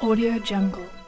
Audio Jungle.